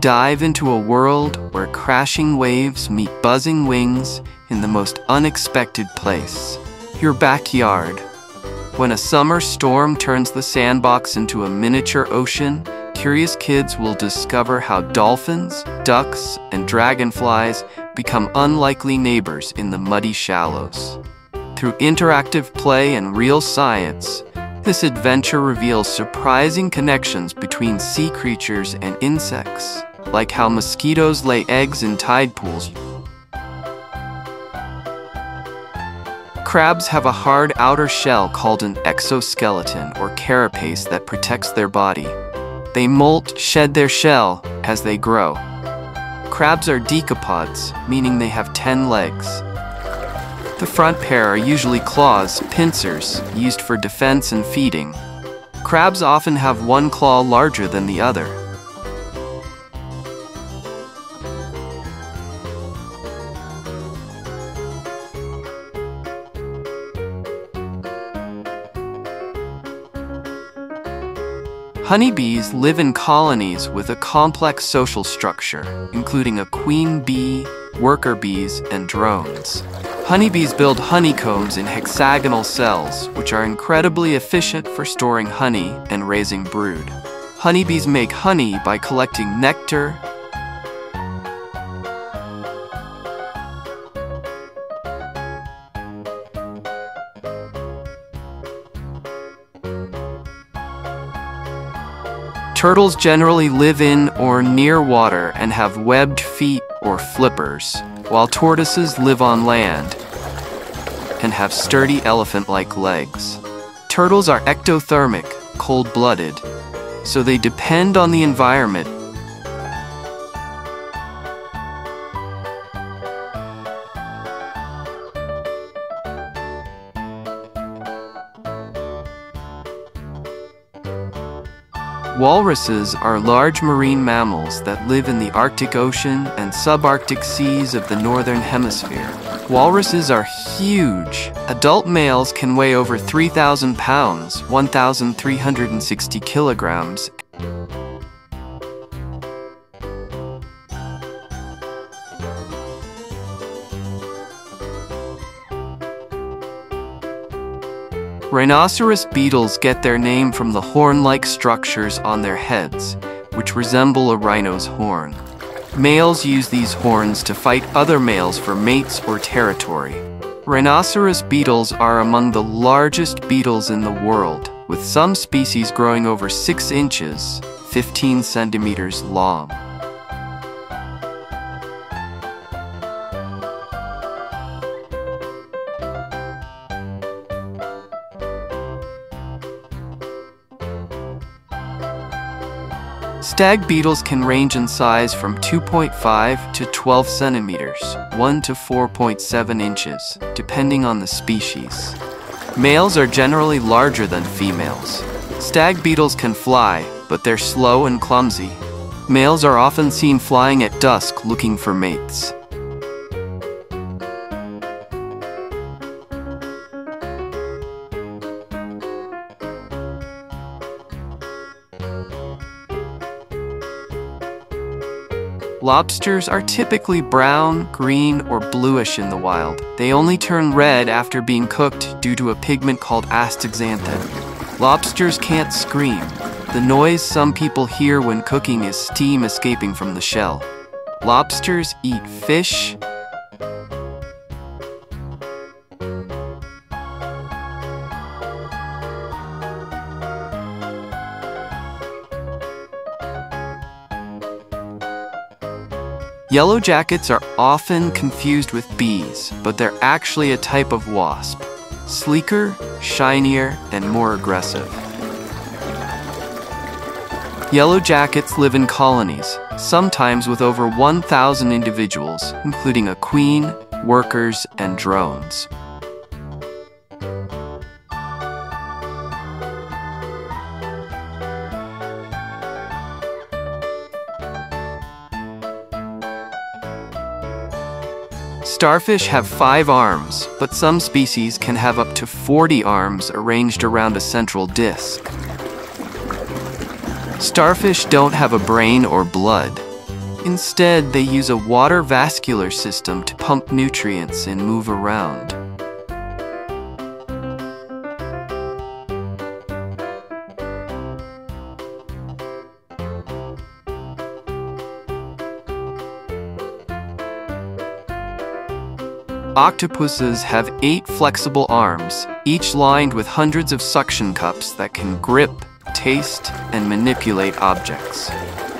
Dive into a world where crashing waves meet buzzing wings in the most unexpected place your backyard. When a summer storm turns the sandbox into a miniature ocean, curious kids will discover how dolphins, ducks, and dragonflies become unlikely neighbors in the muddy shallows. Through interactive play and real science, this adventure reveals surprising connections between sea creatures and insects, like how mosquitoes lay eggs in tide pools. Crabs have a hard outer shell called an exoskeleton or carapace that protects their body. They molt, shed their shell as they grow. Crabs are decapods, meaning they have 10 legs. The front pair are usually claws, pincers, used for defense and feeding. Crabs often have one claw larger than the other. Honeybees live in colonies with a complex social structure, including a queen bee, worker bees, and drones. Honeybees build honeycombs in hexagonal cells, which are incredibly efficient for storing honey and raising brood. Honeybees make honey by collecting nectar, Turtles generally live in or near water and have webbed feet or flippers, while tortoises live on land and have sturdy elephant-like legs. Turtles are ectothermic, cold-blooded, so they depend on the environment Walruses are large marine mammals that live in the Arctic Ocean and subarctic seas of the Northern Hemisphere. Walruses are huge. Adult males can weigh over 3,000 pounds, 1,360 kilograms, Rhinoceros beetles get their name from the horn-like structures on their heads, which resemble a rhino's horn. Males use these horns to fight other males for mates or territory. Rhinoceros beetles are among the largest beetles in the world, with some species growing over 6 inches, 15 centimeters long. Stag beetles can range in size from 2.5 to 12 centimeters, 1 to 4.7 inches, depending on the species. Males are generally larger than females. Stag beetles can fly, but they're slow and clumsy. Males are often seen flying at dusk looking for mates. Lobsters are typically brown, green, or bluish in the wild. They only turn red after being cooked due to a pigment called astaxanthin. Lobsters can't scream. The noise some people hear when cooking is steam escaping from the shell. Lobsters eat fish, Yellow jackets are often confused with bees, but they're actually a type of wasp. Sleeker, shinier, and more aggressive. Yellow jackets live in colonies, sometimes with over 1,000 individuals, including a queen, workers, and drones. Starfish have five arms, but some species can have up to 40 arms arranged around a central disc. Starfish don't have a brain or blood. Instead, they use a water vascular system to pump nutrients and move around. Octopuses have eight flexible arms, each lined with hundreds of suction cups that can grip, taste, and manipulate objects.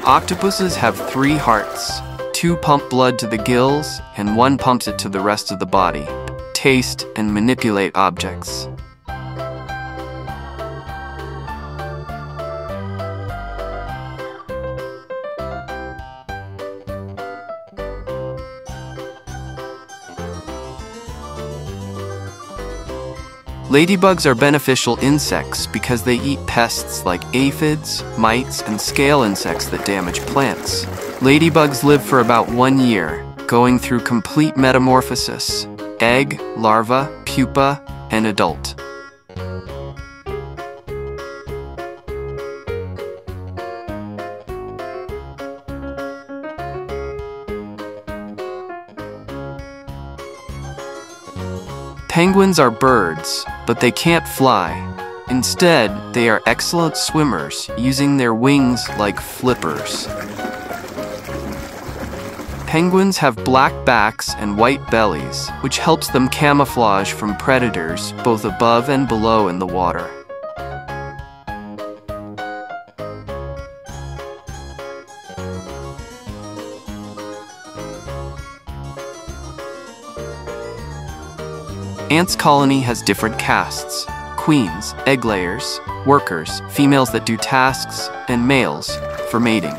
Octopuses have three hearts. Two pump blood to the gills, and one pumps it to the rest of the body. Taste and manipulate objects. Ladybugs are beneficial insects because they eat pests like aphids, mites, and scale insects that damage plants. Ladybugs live for about one year, going through complete metamorphosis egg, larva, pupa, and adult. Penguins are birds, but they can't fly. Instead, they are excellent swimmers, using their wings like flippers. Penguins have black backs and white bellies, which helps them camouflage from predators both above and below in the water. Ants colony has different castes queens, egg layers, workers, females that do tasks, and males for mating.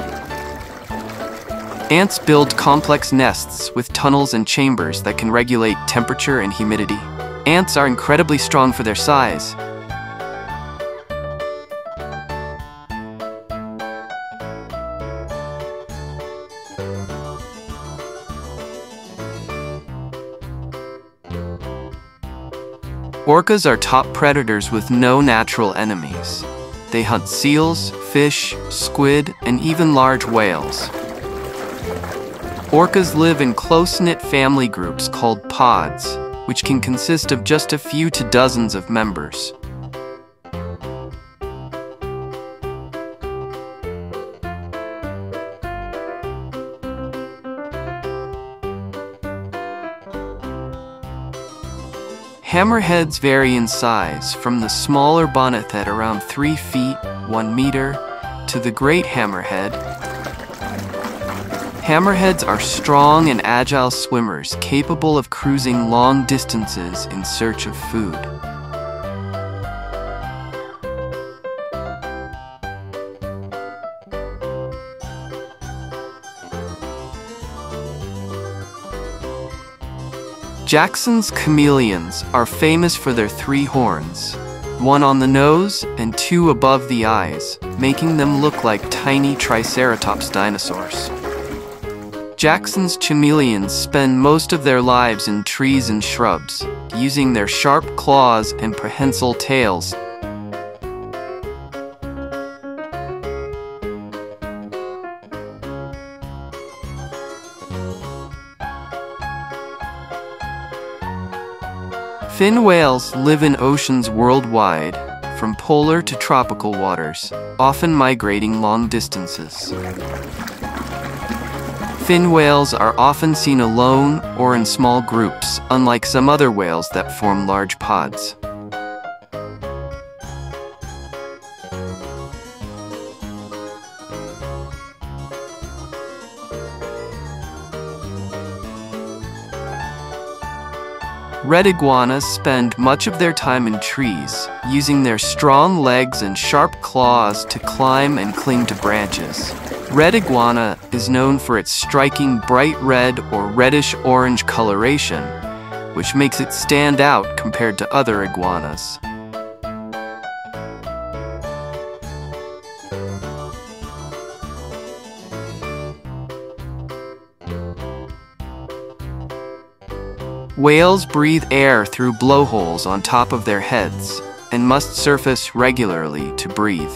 Ants build complex nests with tunnels and chambers that can regulate temperature and humidity. Ants are incredibly strong for their size, Orcas are top predators with no natural enemies. They hunt seals, fish, squid, and even large whales. Orcas live in close-knit family groups called pods, which can consist of just a few to dozens of members. Hammerheads vary in size from the smaller bonnethead around 3 feet 1 meter to the great hammerhead. Hammerheads are strong and agile swimmers capable of cruising long distances in search of food. Jackson's chameleons are famous for their three horns, one on the nose and two above the eyes, making them look like tiny Triceratops dinosaurs. Jackson's chameleons spend most of their lives in trees and shrubs, using their sharp claws and prehensile tails Fin whales live in oceans worldwide, from polar to tropical waters, often migrating long distances. Fin whales are often seen alone or in small groups, unlike some other whales that form large pods. Red iguanas spend much of their time in trees, using their strong legs and sharp claws to climb and cling to branches. Red iguana is known for its striking bright red or reddish-orange coloration, which makes it stand out compared to other iguanas. Whales breathe air through blowholes on top of their heads and must surface regularly to breathe.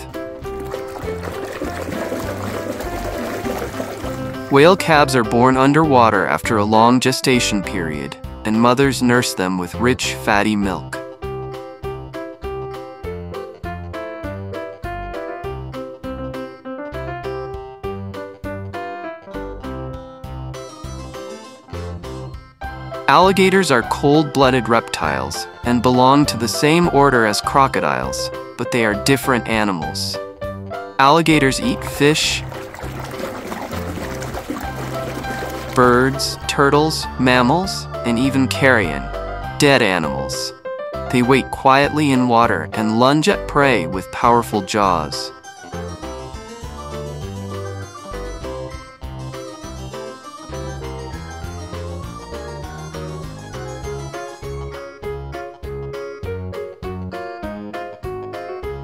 Whale calves are born underwater after a long gestation period, and mothers nurse them with rich, fatty milk. Alligators are cold-blooded reptiles and belong to the same order as crocodiles, but they are different animals. Alligators eat fish, birds, turtles, mammals, and even carrion, dead animals. They wait quietly in water and lunge at prey with powerful jaws.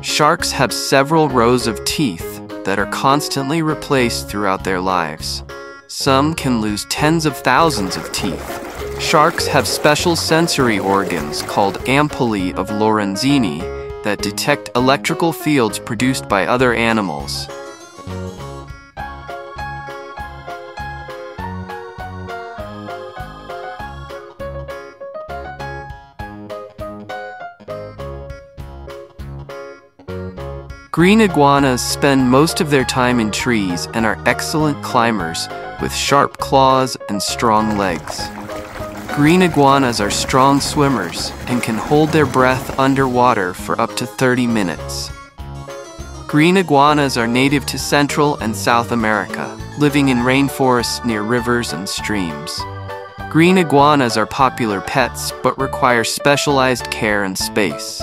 Sharks have several rows of teeth that are constantly replaced throughout their lives. Some can lose tens of thousands of teeth. Sharks have special sensory organs called ampullae of Lorenzini that detect electrical fields produced by other animals. Green iguanas spend most of their time in trees and are excellent climbers with sharp claws and strong legs. Green iguanas are strong swimmers and can hold their breath underwater for up to 30 minutes. Green iguanas are native to Central and South America, living in rainforests near rivers and streams. Green iguanas are popular pets but require specialized care and space.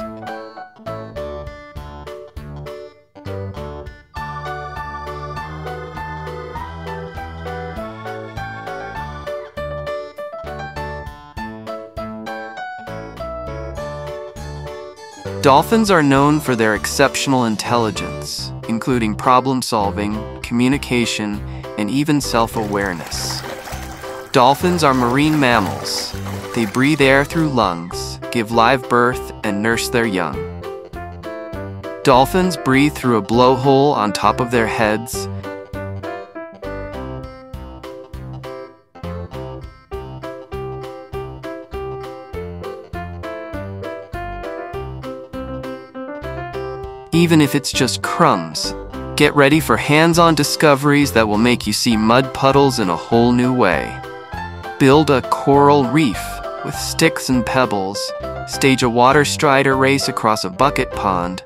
Dolphins are known for their exceptional intelligence, including problem solving, communication, and even self awareness. Dolphins are marine mammals. They breathe air through lungs, give live birth, and nurse their young. Dolphins breathe through a blowhole on top of their heads even if it's just crumbs. Get ready for hands-on discoveries that will make you see mud puddles in a whole new way. Build a coral reef with sticks and pebbles, stage a water strider race across a bucket pond,